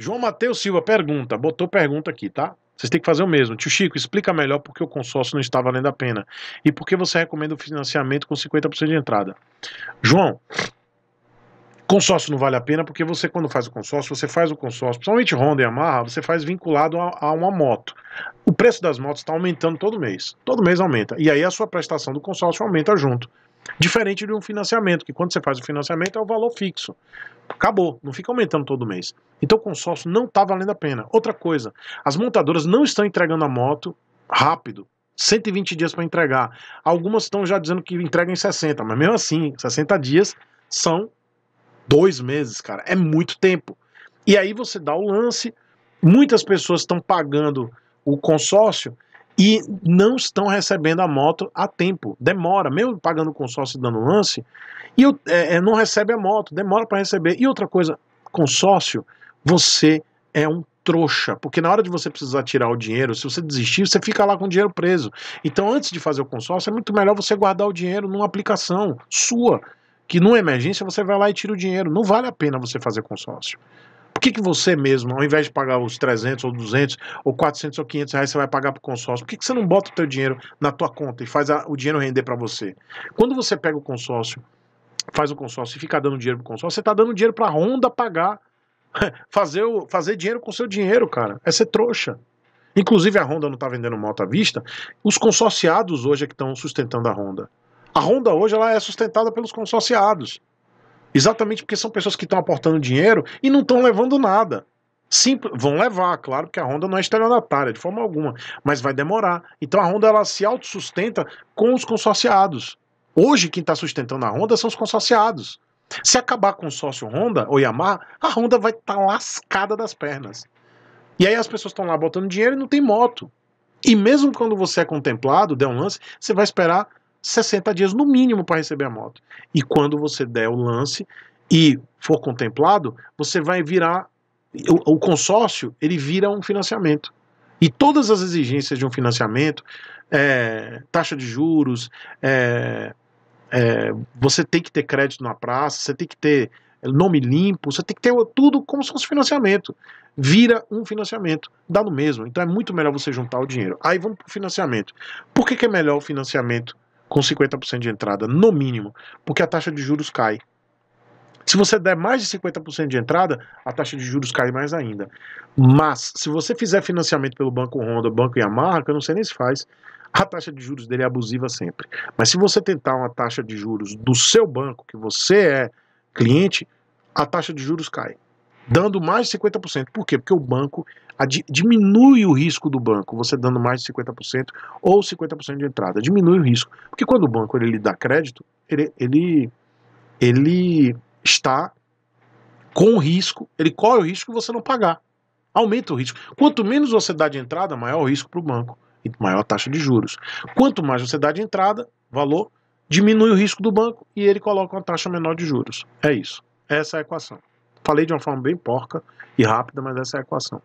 João Matheus Silva pergunta, botou pergunta aqui, tá? Vocês têm que fazer o mesmo. Tio Chico, explica melhor por que o consórcio não está valendo a pena. E por que você recomenda o financiamento com 50% de entrada. João, consórcio não vale a pena porque você, quando faz o consórcio, você faz o consórcio, principalmente Honda e Yamaha, você faz vinculado a, a uma moto. O preço das motos está aumentando todo mês. Todo mês aumenta. E aí a sua prestação do consórcio aumenta junto. Diferente de um financiamento, que quando você faz o financiamento é o valor fixo. Acabou, não fica aumentando todo mês. Então o consórcio não está valendo a pena. Outra coisa, as montadoras não estão entregando a moto rápido. 120 dias para entregar. Algumas estão já dizendo que entregam em 60, mas mesmo assim, 60 dias são dois meses, cara. É muito tempo. E aí você dá o lance, muitas pessoas estão pagando o consórcio e não estão recebendo a moto a tempo. Demora, mesmo pagando consórcio e dando lance, e é, é, não recebe a moto, demora para receber. E outra coisa, consórcio, você é um trouxa, porque na hora de você precisar tirar o dinheiro, se você desistir, você fica lá com o dinheiro preso. Então, antes de fazer o consórcio, é muito melhor você guardar o dinheiro numa aplicação sua, que numa emergência você vai lá e tira o dinheiro. Não vale a pena você fazer consórcio. Por que, que você mesmo, ao invés de pagar os 300 ou 200 ou 400 ou 500 reais, você vai pagar para o consórcio? Por que, que você não bota o teu dinheiro na tua conta e faz a, o dinheiro render para você? Quando você pega o consórcio, faz o consórcio e fica dando dinheiro para o consórcio, você está dando dinheiro para a Honda pagar, fazer, o, fazer dinheiro com o seu dinheiro, cara. É ser trouxa. Inclusive a Honda não está vendendo moto à vista. Os consorciados hoje é que estão sustentando a Honda. A Honda hoje ela é sustentada pelos consorciados. Exatamente porque são pessoas que estão aportando dinheiro e não estão levando nada. Vão levar, claro, porque a Honda não é estelionatária de forma alguma, mas vai demorar. Então a Honda ela se autossustenta com os consorciados. Hoje quem está sustentando a Honda são os consorciados. Se acabar com o sócio Honda ou Yamaha, a Honda vai estar tá lascada das pernas. E aí as pessoas estão lá botando dinheiro e não tem moto. E mesmo quando você é contemplado, der um lance, você vai esperar 60 dias no mínimo para receber a moto. E quando você der o lance e for contemplado, você vai virar o, o consórcio, ele vira um financiamento. E todas as exigências de um financiamento, é, taxa de juros, é, é, você tem que ter crédito na praça, você tem que ter nome limpo, você tem que ter tudo como se fosse financiamento. Vira um financiamento, dá no mesmo. Então é muito melhor você juntar o dinheiro. Aí vamos para o financiamento. Por que, que é melhor o financiamento com 50% de entrada, no mínimo, porque a taxa de juros cai. Se você der mais de 50% de entrada, a taxa de juros cai mais ainda. Mas, se você fizer financiamento pelo Banco Honda, Banco Yamaha, que eu não sei nem se faz, a taxa de juros dele é abusiva sempre. Mas se você tentar uma taxa de juros do seu banco, que você é cliente, a taxa de juros cai, dando mais de 50%. Por quê? Porque o banco diminui o risco do banco, você dando mais de 50% ou 50% de entrada. Diminui o risco. Porque quando o banco ele lhe dá crédito, ele, ele, ele está com risco, ele corre o risco de você não pagar. Aumenta o risco. Quanto menos você dá de entrada, maior o risco para o banco e maior a taxa de juros. Quanto mais você dá de entrada, valor, diminui o risco do banco e ele coloca uma taxa menor de juros. É isso. Essa é a equação. Falei de uma forma bem porca e rápida, mas essa é a equação.